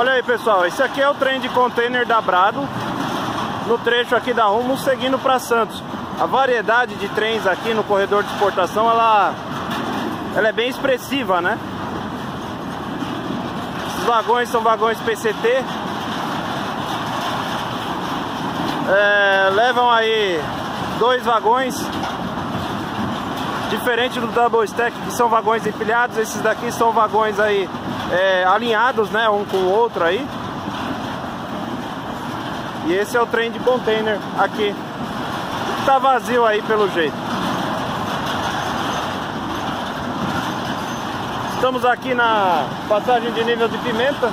Olha aí pessoal, esse aqui é o trem de container da Brado No trecho aqui da Rumo, seguindo para Santos. A variedade de trens aqui no corredor de exportação Ela, ela é bem expressiva, né? Esses vagões são vagões PCT é, Levam aí dois vagões Diferente do double stack, que são vagões empilhados, esses daqui são vagões aí é, alinhados, né, um com o outro aí. E esse é o trem de container aqui. Tá vazio aí pelo jeito. Estamos aqui na passagem de nível de pimenta.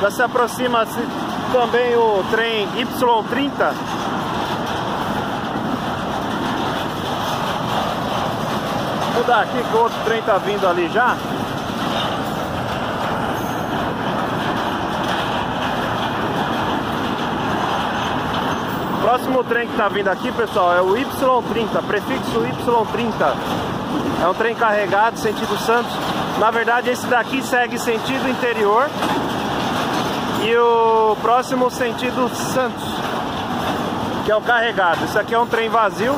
Já se aproxima -se também o trem Y30 mudar aqui que o outro trem tá vindo ali já. Próximo trem que tá vindo aqui, pessoal, é o Y30, prefixo Y30. É um trem carregado, sentido Santos. Na verdade, esse daqui segue sentido interior. E o próximo sentido Santos, que é o carregado. Esse aqui é um trem vazio.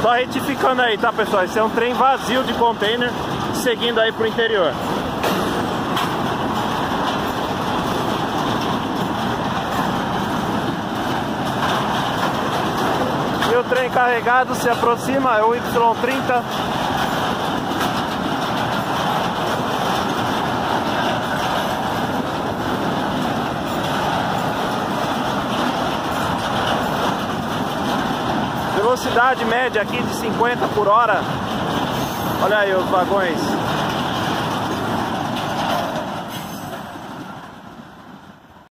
Só retificando aí, tá pessoal? Esse é um trem vazio de container seguindo aí pro interior. O trem carregado se aproxima, é o Y30 velocidade média aqui de 50 por hora. Olha aí os vagões.